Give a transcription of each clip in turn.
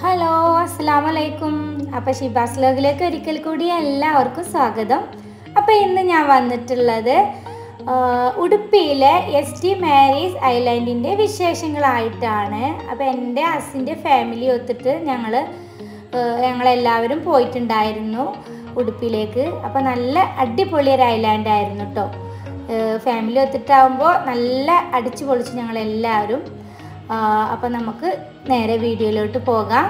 Hello അസ്സാം വലൈക്കും അപ്പോൾ ഷിബാസ് ലോഗിലേക്ക് ഒരിക്കൽ കൂടി എല്ലാവർക്കും സ്വാഗതം. അപ്പോൾ ഇന്ന് ഞാൻ വന്നിട്ടുള്ളത് ഉടുപ്പിയിലെ എസ് ടി മാരീസ് ഐലൻഡിന്റെ വിശേഷങ്ങളായിട്ടാണ്. അപ്പോൾ എന്റെ അസിന്റെ ഫാമിലി ഒത്തിട്ട് ഞങ്ങൾ ഞങ്ങളെല്ലാവരും പോയിട്ടുണ്ടായിരുന്നു ഉടുപ്പിയിലേക്ക് അപ്പോൾ നല്ല അടിപൊളി ഒരു ഐലാൻഡ് ആയിരുന്നു കേട്ടോ ഫാമിലി ഒത്തിട്ടാകുമ്പോൾ നല്ല അടിച്ചു പൊളിച്ച് ഞങ്ങളെല്ലാവരും അപ്പോൾ നമുക്ക് നേരെ വീഡിയോയിലോട്ട് പോകാം.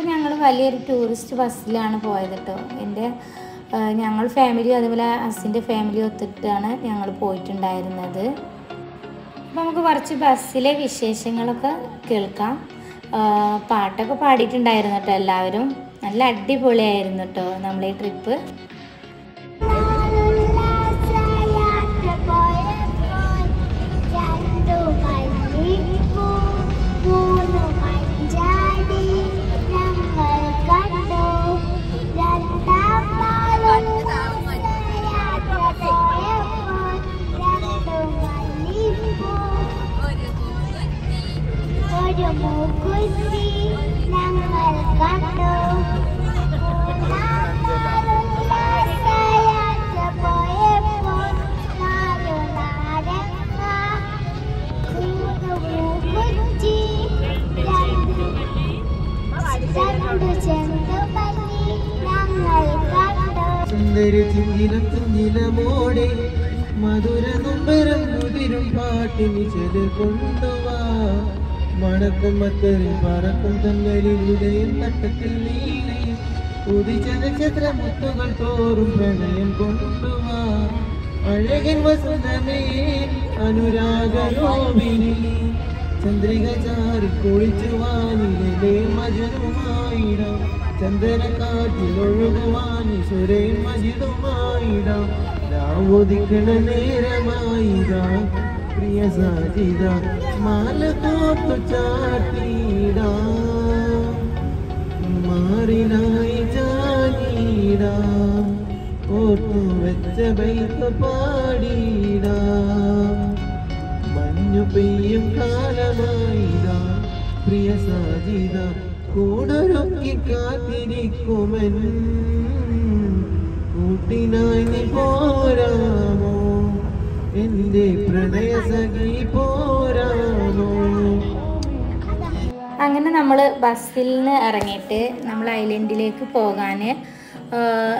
അപ്പോൾ ഞങ്ങൾ വലിയൊരു ടൂറിസ്റ്റ് ബസ്സിലാണ് പോയത് കേട്ടോ എന്റെ ഞങ്ങൾ ഫാമിലി അതുപോലെ അസിന്റെ ഫാമിലി ഒത്തിട്ടാണ് ഞങ്ങൾ പോയിട്ടുണ്ടായിരുന്നത്. അപ്പോൾ നമുക്ക് കുറച്ച് ബസ്സിലെ വിശേഷങ്ങളൊക്കെ കേൾക്കാം. പാട്ടൊക്കെ പാടിയിട്ടുണ്ടായിരുന്നു കേട്ടോ എല്ലാവരും. നല്ല അടിപൊളിയായിരുന്നു കേട്ടോ നമ്മളീ ട്രിപ്പ് കൊണ്ടുവാ. മണക്കും മത്തറിൽ പറക്കും തങ്ങളിൽ തട്ടത്തിൽ നീലി ഉദിച്ച നക്ഷത്ര മുത്തുകൾ തോറും പ്രണയം കൊണ്ടുവാ. അഴകൻ വസന്തമേ അനുരാഗലോമിനി ചന്ദ്രിക ചാരി കുളിച്ചുവാനിലെ മജനുമായിടാം. ചന്ദന കാറ്റിൽ ഒഴുകുവാൻ സുരേ മജിതുമായിടാം. രാവുദിക്കണ നേരമായിടാം. പ്രിയ സാജിത മാല കോർത്തു ചാട്ടിടാം മാറിനായി ചാടിടാം ഓർത്തു വെച്ച ബൈത്ത് പാടിടാം മഞ്ഞു പെയ്യും കാലമായിട. പ്രിയ സാജിത കൂടൊരുക്കി കാത്തിരിക്കുമൻ. കൂട്ടിനായി നീ പോരാമോ? അങ്ങനെ നമ്മൾ ബസ്സിൽ നിന്ന് ഇറങ്ങിയിട്ട് നമ്മൾ ഐലൻഡിലേക്ക് പോകാൻ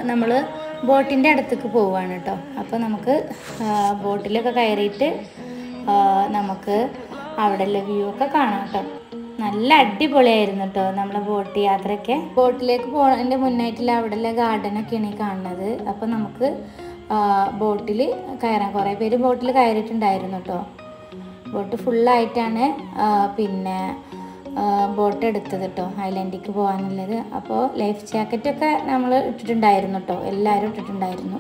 നമ്മൾ ബോട്ടിന്റെ അടുത്തേക്ക് പോവുകയാണ് കേട്ടോ അപ്പോൾ നമുക്ക് ബോട്ടിലൊക്കെ കയറിയിട്ട് നമുക്ക് അവിടെ അവിടെയുള്ള വ്യൂ ഒക്കെ കാണാം കേട്ടോ നല്ല അടിപൊളിയായിരുന്നു കേട്ടോ നമ്മളെ ബോട്ട് യാത്രയൊക്കെ. ബോട്ടിലേക്ക് പോകുന്നതിന്റെ മുന്നായിട്ടുള്ള അവിടെയുള്ള ഗാർഡനൊക്കെയാണ് ഈ കാണുന്നത്. അപ്പോൾ നമുക്ക് ബോട്ടിൽ കയറാം കുറേ പേര് ബോട്ടിൽ കയറിയിട്ടുണ്ടായിരുന്നു കേട്ടോ ബോട്ട് ഫുള്ളായിട്ടാണ് പിന്നെ ബോട്ട് എടുത്തത് കേട്ടോ ഐലൻഡിക്ക് പോകാനുള്ളത്. അപ്പോൾ ലൈഫ് ജാക്കറ്റൊക്കെ നമ്മൾ ഇട്ടിട്ടുണ്ടായിരുന്നു കേട്ടോ എല്ലാവരും ഇട്ടിട്ടുണ്ടായിരുന്നു.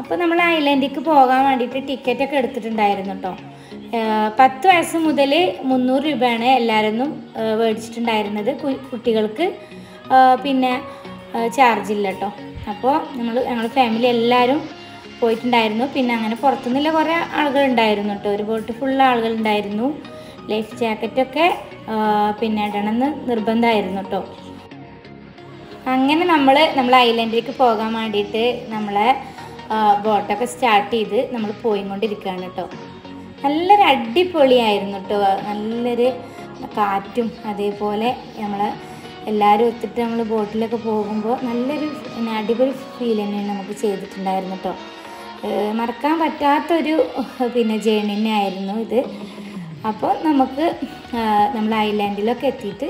അപ്പോൾ നമ്മൾ ഐലൻഡിക്ക് പോകാൻ വേണ്ടിയിട്ട് ടിക്കറ്റൊക്കെ എടുത്തിട്ടുണ്ടായിരുന്നു കേട്ടോ പത്ത് വയസ്സ് മുതൽ മുന്നൂറ് രൂപയാണ് എല്ലാവരും മേടിച്ചിട്ടുണ്ടായിരുന്നത് കുട്ടികൾക്ക്. പിന്നെ ചാർജ് ഇല്ല കേട്ടോ അപ്പോൾ നമ്മൾ ഞങ്ങൾ ഫാമിലി എല്ലാവരും പോയിട്ടുണ്ടായിരുന്നു. പിന്നെ അങ്ങനെ പുറത്തുനിന്നുള്ള കുറേ ആളുകൾ ഉണ്ടായിരുന്നു കേട്ടോ. ഒരു ബോട്ട് ഫുൾ ആളുകൾ ഉണ്ടായിരുന്നു ലൈഫ് ജാക്കറ്റൊക്കെ പിന്നെ ഇടണമെന്ന് നിർബന്ധമായിരുന്നു കേട്ടോ. അങ്ങനെ നമ്മൾ നമ്മൾ ഐലൻഡിലേക്ക് പോകാൻ വേണ്ടിയിട്ട് നമ്മളെ ബോട്ടൊക്കെ സ്റ്റാർട്ട് ചെയ്ത് നമ്മൾ പോയിക്കൊണ്ടിരിക്കുകയാണ് കേട്ടോ. നല്ലൊരു അടിപൊളിയായിരുന്നു കേട്ടോ. നല്ലൊരു കാറ്റും അതേപോലെ നമ്മൾ എല്ലാവരും ഒത്തിട്ട് നമ്മൾ ബോട്ടിലൊക്കെ പോകുമ്പോൾ നല്ലൊരു അടിപൊളി ഫീൽ തന്നെയാണ് നമുക്ക് ചെയ്തിട്ടുണ്ടായിരുന്നു കേട്ടോ മറക്കാൻ പറ്റാത്തൊരു പിന്നെ ജേണി തന്നെ ആയിരുന്നു ഇത്. അപ്പോൾ നമുക്ക് നമ്മൾ ഐലാൻഡിലൊക്കെ എത്തിയിട്ട്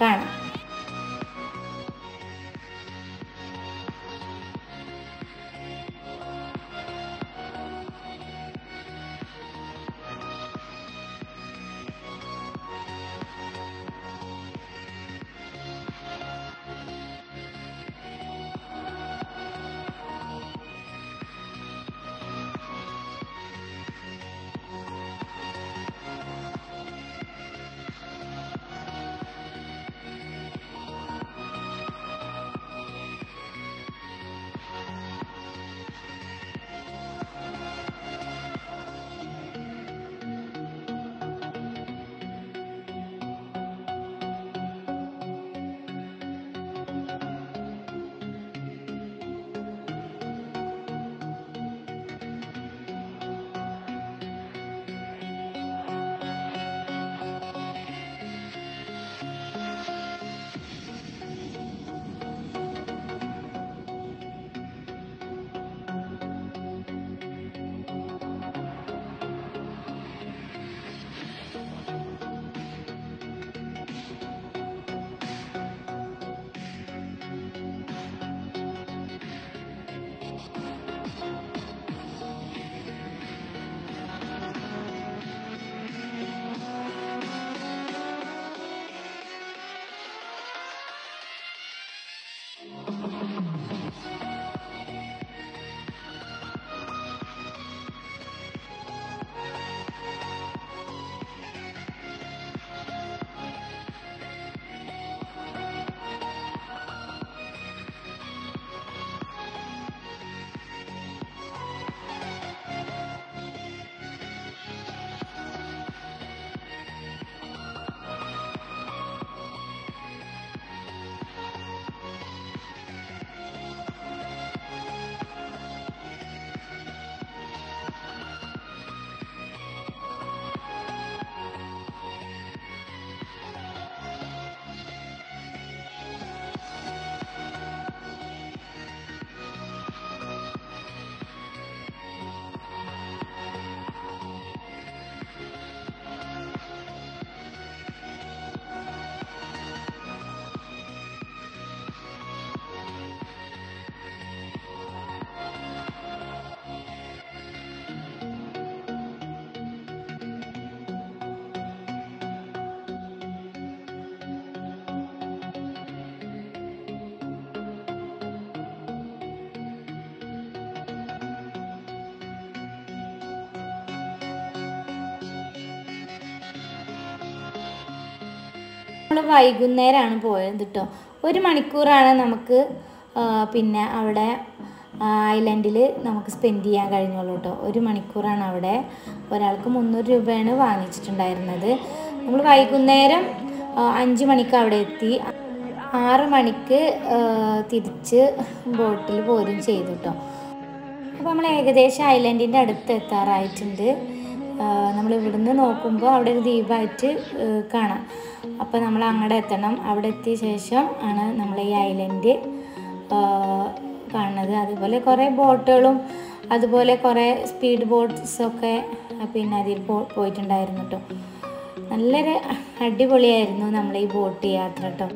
കാണാം. വൈകുന്നേരമാണ് പോയത് കേട്ടോ ഒരു മണിക്കൂറാണ് നമുക്ക് പിന്നെ അവിടെ ഐലൻഡിൽ നമുക്ക് സ്പെൻഡ് ചെയ്യാൻ കഴിഞ്ഞുള്ളൂ കേട്ടോ ഒരു മണിക്കൂറാണ് അവിടെ. ഒരാൾക്ക് മുന്നൂറ് രൂപയാണ് വാങ്ങിച്ചിട്ടുണ്ടായിരുന്നത്. നമ്മൾ വൈകുന്നേരം അഞ്ച് മണിക്ക് അവിടെ എത്തി. ആറ് മണിക്ക് തിരിച്ച് ബോട്ടിൽ പോരും ചെയ്തു കേട്ടോ അപ്പോൾ നമ്മൾ ഏകദേശം ഐലൻഡിന്റെ അടുത്ത് എത്താറായിട്ടുണ്ട്. നമ്മൾ ഇവിടുന്ന് നോക്കുമ്പോൾ അവിടെ ഒരു ദ്വീപായിട്ട് കാണാം. അപ്പോൾ നമ്മൾ അങ്ങോട്ട് എത്തണം. അവിടെ എത്തിയ ശേഷം ആണ് നമ്മൾ ഈ ഐലൻഡ് കാണുന്നത്. അതുപോലെ കുറേ ബോട്ടുകളും അതുപോലെ കുറേ സ്പീഡ് ബോട്ട്സൊക്കെ പിന്നെ അതിൽ പോ പോയിട്ടുണ്ടായിരുന്നു കേട്ടോ നല്ലൊരു അടിപൊളിയായിരുന്നു നമ്മൾ ഈ ബോട്ട് യാത്ര കേട്ടോ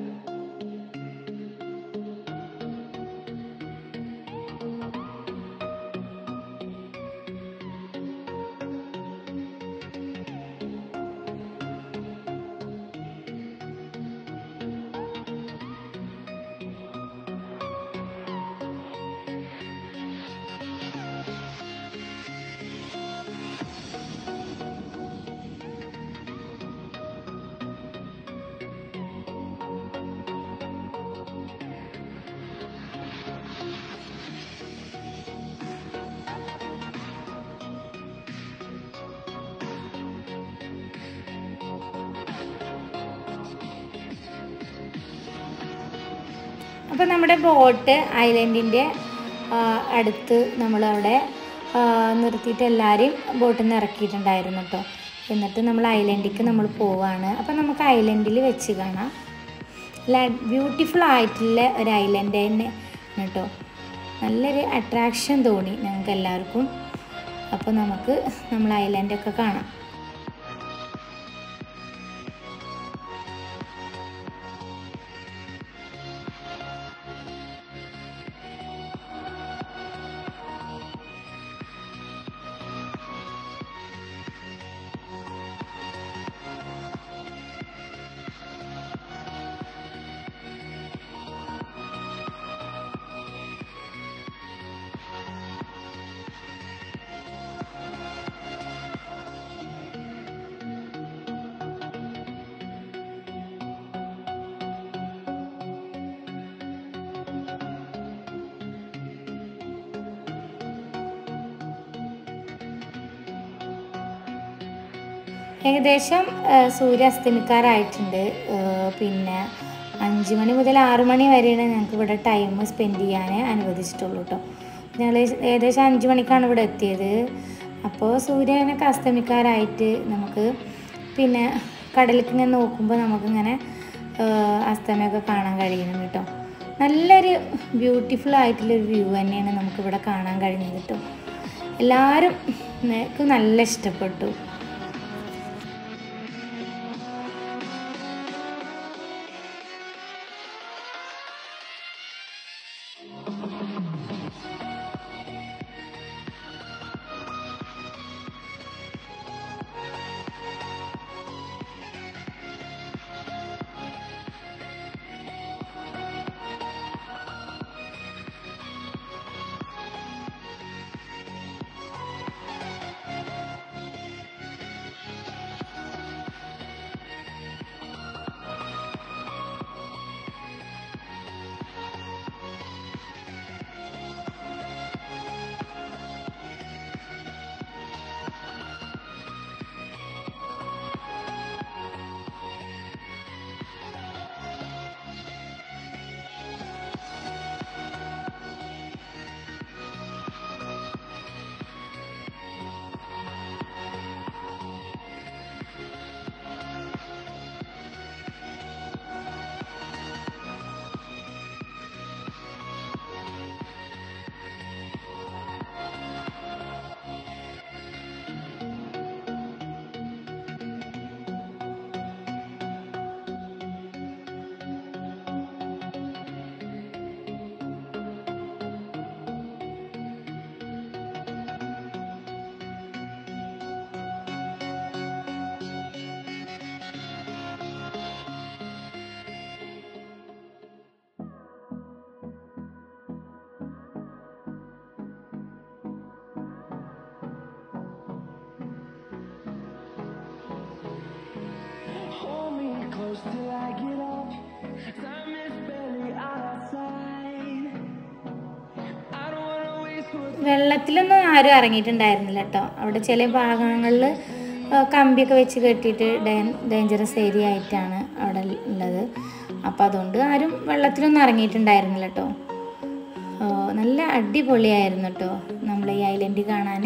അപ്പോൾ നമ്മുടെ ബോട്ട് ഐലൻഡിന്റെ അടുത്ത് നമ്മളവിടെ നിർത്തിയിട്ട് എല്ലാവരെയും ബോട്ടിൽ നിന്ന് ഇറക്കിയിട്ടുണ്ടായിരുന്നു കേട്ടോ എന്നിട്ട് നമ്മൾ ഐലൻഡിലേക്ക് നമ്മൾ പോവാണ്. അപ്പോൾ നമുക്ക് ഐലൻഡിൽ വെച്ച് കാണാം. ബ്യൂട്ടിഫുൾ ആയിട്ടുള്ള ഒരു ഐലൻഡ് തന്നെ കേട്ടോ നല്ലൊരു അട്രാക്ഷൻ തോന്നി ഞങ്ങൾക്ക് എല്ലാവർക്കും. അപ്പോൾ നമുക്ക് നമ്മൾ ഐലൻഡൊക്കെ കാണാം. ഏകദേശം സൂര്യ അസ്തമിക്കാറായിട്ടുണ്ട്. പിന്നെ അഞ്ച് മണി മുതൽ ആറു മണി വരെയാണ് ഞങ്ങൾക്ക് ഇവിടെ ടൈം സ്പെൻഡ് ചെയ്യാൻ അനുവദിച്ചിട്ടുള്ളൂ കേട്ടോ ഞങ്ങൾ ഏകദേശം അഞ്ച് മണിക്കാണ് ഇവിടെ എത്തിയത്. അപ്പോൾ സൂര്യനൊക്കെ അസ്തമിക്കാറായിട്ട് നമുക്ക് പിന്നെ കടലിലേക്ക് ഇങ്ങനെ നോക്കുമ്പോൾ നമുക്കിങ്ങനെ അസ്തമയൊക്കെ കാണാൻ കഴിയണം കേട്ടോ നല്ലൊരു ബ്യൂട്ടിഫുൾ ആയിട്ടുള്ളൊരു വ്യൂ തന്നെയാണ് നമുക്കിവിടെ കാണാൻ കഴിഞ്ഞത് കേട്ടോ എല്ലാവരും നല്ല ഇഷ്ടപ്പെട്ടു. Till I get up. Time is barely on our side. വെള്ളത്തിലൊന്നും ആരും ഇറങ്ങിയിട്ടുണ്ടായിരുന്നില്ല കേട്ടോ അവിടെ ചില ഭാഗങ്ങളിൽ കമ്പിയൊക്കെ വെച്ച് കെട്ടിയിട്ട് ഡേഞ്ചറസ് ഏരിയ ആയിട്ടാണ് അവിടെ ഉള്ളത്. അപ്പോൾ അതുകൊണ്ട് ആരും വെള്ളത്തിലൊന്നും ഇറങ്ങിയിട്ടുണ്ടായിരുന്നില്ല കേട്ടോ നല്ല അടിപൊളിയായിരുന്നു കേട്ടോ നമ്മൾ ഈ ഐലൻഡ് കാണാൻ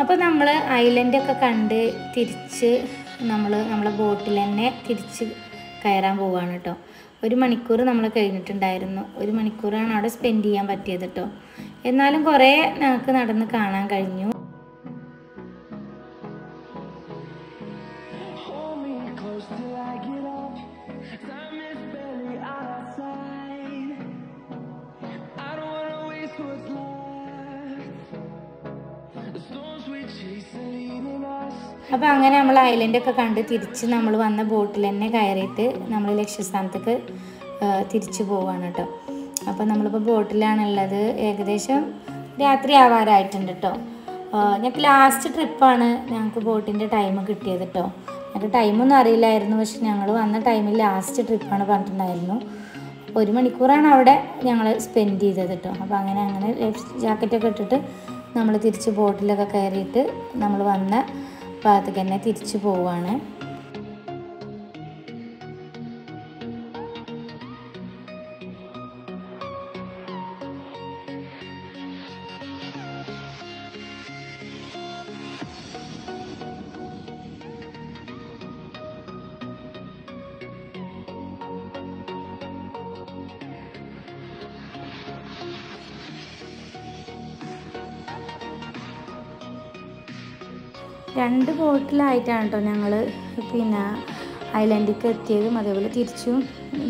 അപ്പോൾ നമ്മൾ ഐലൻഡൊക്കെ കണ്ട് തിരിച്ച് നമ്മൾ നമ്മളെ ബോട്ടിൽ തന്നെ തിരിച്ച് കയറാൻ പോവുകയാണ് കേട്ടോ ഒരു മണിക്കൂർ നമ്മൾ കഴിഞ്ഞിട്ടുണ്ടായിരുന്നു. ഒരു മണിക്കൂറാണ് അവിടെ സ്പെൻഡ് ചെയ്യാൻ പറ്റിയത് കേട്ടോ എന്നാലും കുറേ ഞങ്ങൾക്ക് നടന്ന് കാണാൻ കഴിഞ്ഞു. അപ്പോൾ അങ്ങനെ നമ്മൾ ഐലൻഡൊക്കെ കണ്ട് തിരിച്ച് നമ്മൾ വന്ന ബോട്ടിൽ തന്നെ കയറിയിട്ട് നമ്മൾ ലക്ഷ്യസ്ഥാനത്തേക്ക് തിരിച്ചു പോവാണ് കേട്ടോ. അപ്പോൾ നമ്മളിപ്പോൾ ബോട്ടിലാണുള്ളത്. ഏകദേശം രാത്രി ആവാറായിട്ടുണ്ട് കേട്ടോ. ഞങ്ങൾക്ക് ലാസ്റ്റ് ട്രിപ്പാണ് ഞങ്ങൾക്ക് ബോട്ടിന്റെ ടൈം കിട്ടിയത് കേട്ടോ. ഞങ്ങൾക്ക് ടൈമൊന്നും അറിയില്ലായിരുന്നു പക്ഷെ ഞങ്ങൾ വന്ന ടൈമിൽ ലാസ്റ്റ് ട്രിപ്പാണ് പറഞ്ഞിട്ടുണ്ടായിരുന്നു. ഒരു മണിക്കൂറാണ് അവിടെ ഞങ്ങൾ സ്പെൻഡ് ചെയ്തത് കേട്ടോ. അപ്പോൾ അങ്ങനെ അങ്ങനെ ലൈഫ് ജാക്കറ്റൊക്കെ ഇട്ടിട്ട് നമ്മൾ തിരിച്ച് ബോട്ടിലൊക്കെ കയറിയിട്ട് നമ്മൾ വന്ന ഭാഗത്തേക്ക് തന്നെ തിരിച്ചു പോവുകയാണ് രണ്ട് ബോട്ടിലായിട്ടാണ് കേട്ടോ ഞങ്ങൾ പിന്നെ ഐലൻഡിലേക്ക് എത്തിയതും അതേപോലെ തിരിച്ചും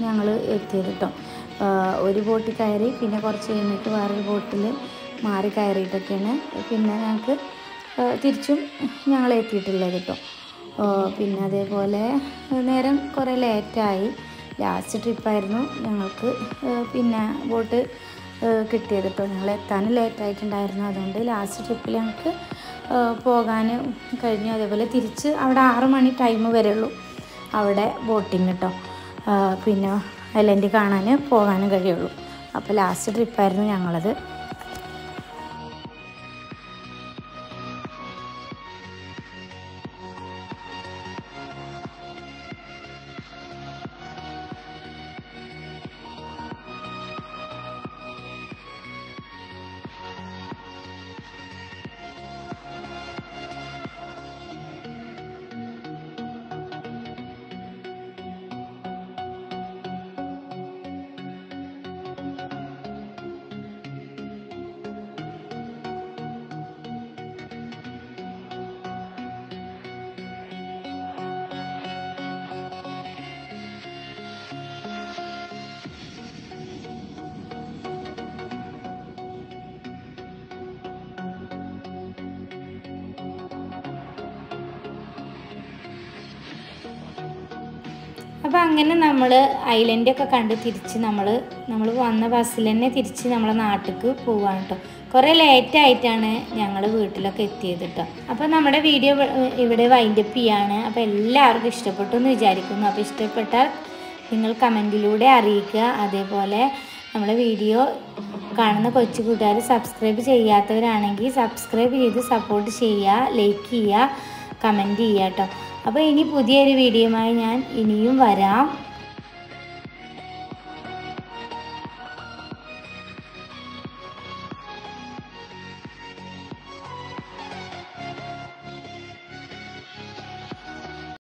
ഞങ്ങൾ എത്തിയത് കേട്ടോ. ഒരു ബോട്ടിൽ കയറി പിന്നെ കുറച്ച് കഴിഞ്ഞിട്ട് വേറൊരു ബോട്ടിൽ മാറി കയറിയിട്ടൊക്കെയാണ് പിന്നെ ഞങ്ങൾക്ക് തിരിച്ചും ഞങ്ങൾ എത്തിയിട്ടുള്ളത് കേട്ടോ. പിന്നെ അതേപോലെ നേരം കുറേ ലേറ്റായി. ലാസ്റ്റ് ട്രിപ്പായിരുന്നു ഞങ്ങൾക്ക് പിന്നെ ബോട്ട് കിട്ടിയത് കേട്ടോ. ഞങ്ങൾ എത്താനും ലേറ്റായിട്ടുണ്ടായിരുന്നു. അതുകൊണ്ട് ലാസ്റ്റ് ട്രിപ്പിൽ ഞങ്ങൾക്ക് പോകാൻ കഴിഞ്ഞു. അതേപോലെ തിരിച്ച് അവിടെ ആറ് മണി ടൈം വരെയുള്ളൂ അവിടെ ബോട്ടിങ് കേട്ടോ പിന്നെ ഐലൻഡ് കാണാൻ പോകാനും കഴിയുള്ളൂ. അപ്പോൾ ലാസ്റ്റ് ട്രിപ്പായിരുന്നു ഞങ്ങളത്. അപ്പോൾ അങ്ങനെ നമ്മൾ ഐലൻഡൊക്കെ കണ്ട് തിരിച്ച് നമ്മൾ നമ്മൾ വന്ന ബസ്സിൽ തന്നെ തിരിച്ച് നമ്മളെ നാട്ടിലേക്ക് പോവാണ് കേട്ടോ കുറേ ലേറ്റായിട്ടാണ് ഞങ്ങൾ വീട്ടിലൊക്കെ എത്തിയത് കേട്ടോ അപ്പോൾ നമ്മുടെ വീഡിയോ ഇവ- ഇവിടെ വൈൻഡപ്പ് ചെയ്യാണ്. അപ്പോൾ എല്ലാവർക്കും ഇഷ്ടപ്പെട്ടു എന്ന് വിചാരിക്കുന്നു. അപ്പോൾ ഇഷ്ടപ്പെട്ടാൽ നിങ്ങൾ കമന്റിലൂടെ അറിയിക്കുക. അതേപോലെ നമ്മുടെ വീഡിയോ കാണുന്ന കൊച്ചു കൂട്ടുകാർ സബ്സ്ക്രൈബ് ചെയ്യാത്തവരാണെങ്കിൽ സബ്സ്ക്രൈബ് ചെയ്ത് സപ്പോർട്ട് ചെയ്യുക ലൈക്ക് ചെയ്യുക കമന്റ് ചെയ്യുക കേട്ടോ അപ്പോൾ ഇനി പുതിയൊരു വീഡിയോയുമായി ഞാൻ ഇനിയും വരാം.